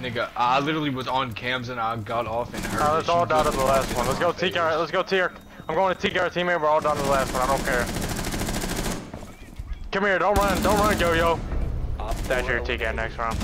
Nigga, I literally was on cams and I got off and hurt. Alright, let's all die to the last one. Let's go TKR. Let's go TKR. I'm going to TK our teammate. We're all down to the last one. I don't care. Come here. Don't run. Don't run, Yo Yo. That's your TK next round.